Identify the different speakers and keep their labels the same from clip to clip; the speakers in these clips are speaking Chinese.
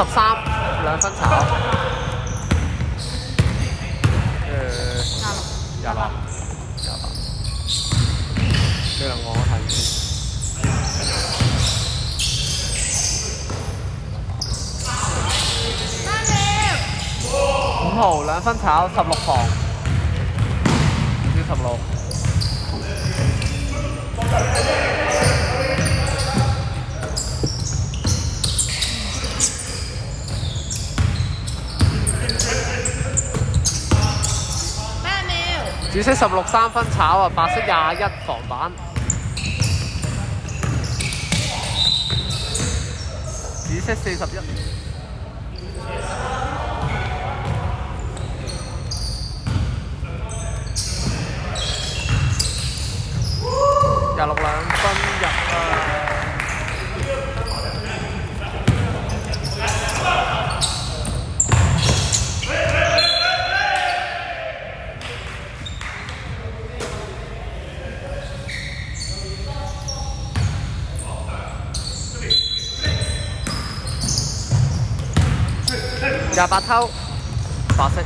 Speaker 1: 十三兩分炒。誒廿六，廿八，呢兩個我睇唔先。五號兩分炒十六房，少十六。
Speaker 2: 咩秒？
Speaker 1: 紫色十六三分炒啊，白色廿一防板。紫色四十一。廿六兩分入啊！廿八偷，白色。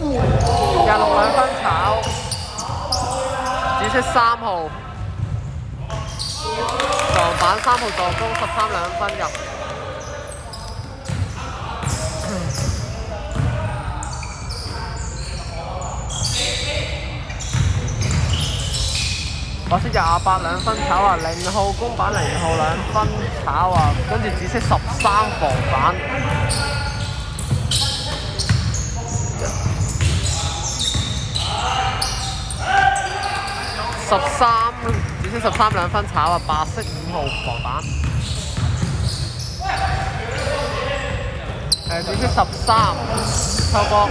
Speaker 1: 廿六两分炒，紫色三号，撞板三号撞攻十三两分入。白色廿八兩分炒啊，零號公板零號兩分炒啊，跟住紫色十三防板。十三，紫色十三兩分炒啊，白色五號防板。誒，紫色十三，抽波。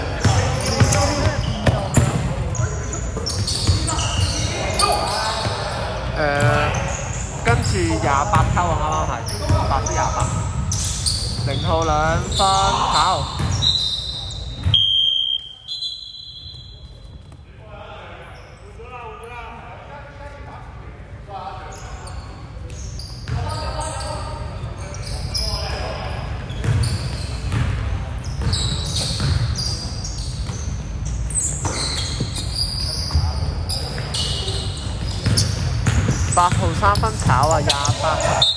Speaker 1: 跟住廿八抽啊，啱啱係白色廿八，零號兩分跑。八號三分炒啊，廿八。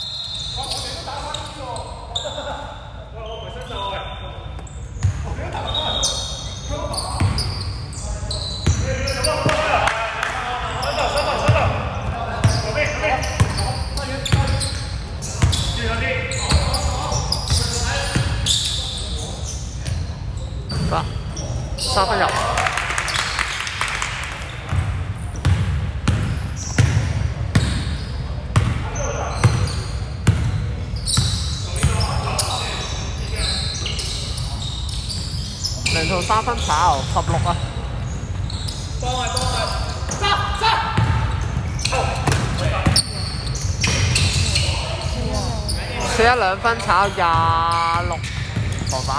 Speaker 1: 零號三分炒，十六啊！四一兩分炒廿六防板。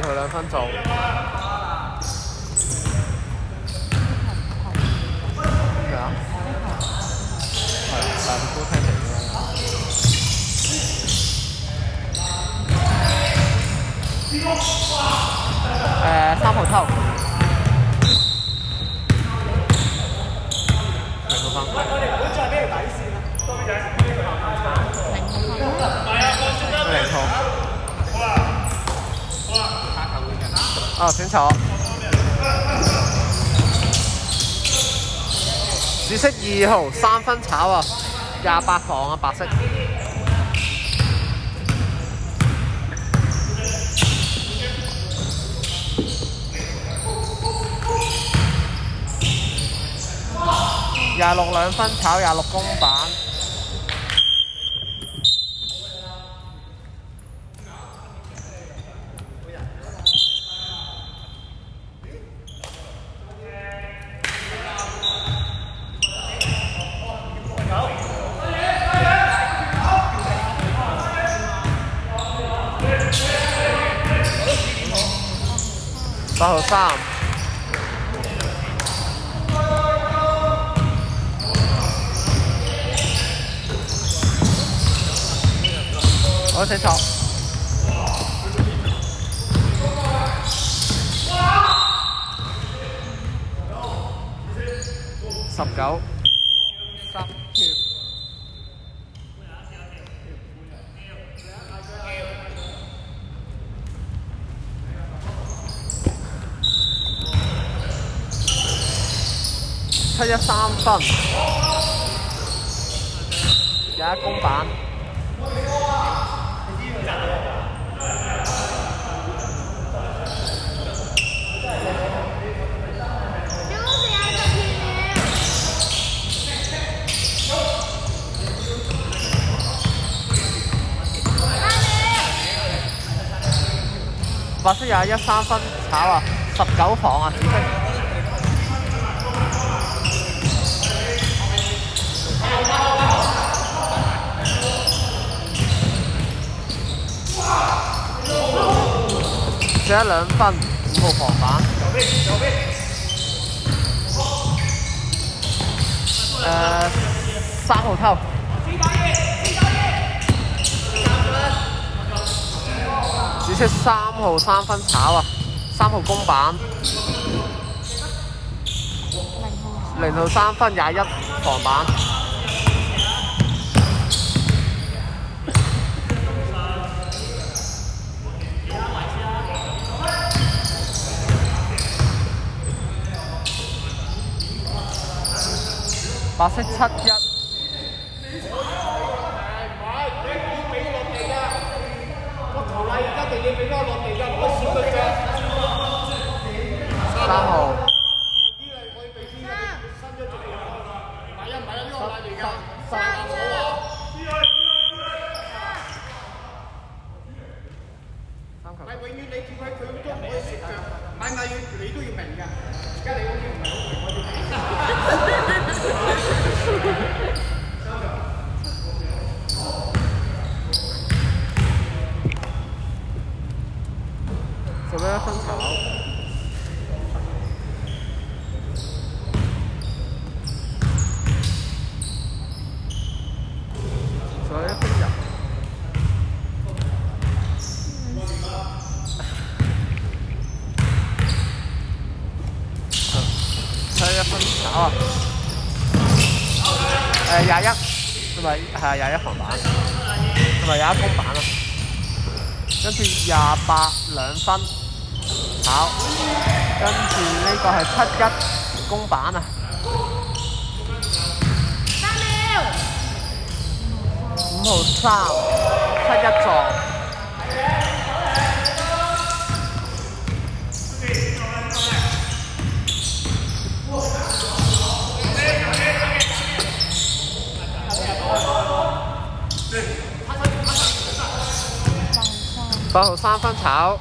Speaker 2: 二號兩分做，
Speaker 1: 分組。咩啊？係啊，但係高聽嚟㗎。誒，三號偷。零號分。零號。哦，請坐。紫色二號三分炒啊，廿八房啊，白色。廿六兩分炒，廿六公板。八號三。我寫錯。十九，三十條。七一三分，有一公板。白色廿一三分炒啊，十九房啊，紫色。只一兩分，五號防板。誒、三號偷。紫色三號三分炒啊，三號公板，零號三分廿一防板。白色七一。三號，三球。
Speaker 3: 永遠你叫佢佢都唔可以食㗎，買要你都要明㗎。而家你好似唔係好明我啲明。
Speaker 1: 十一分炒。十一分入。十一分炒啊！廿一，同埋係廿一行板，同埋廿一公板啊！跟住廿八兩分。好，跟住呢個係七一公板啊，
Speaker 2: 三秒，
Speaker 1: 五號三七一撞，八號三分炒。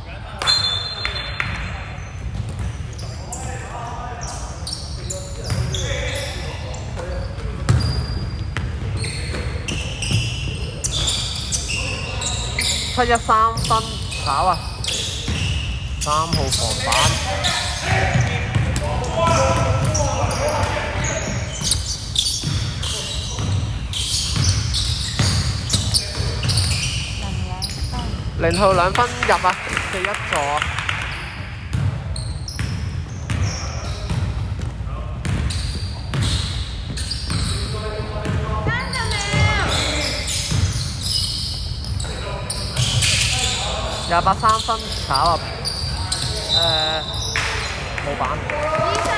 Speaker 1: 七一三分炒啊，三號防板，零號兩分入啊，四一座，廿八三分炒啊，誒、冇板，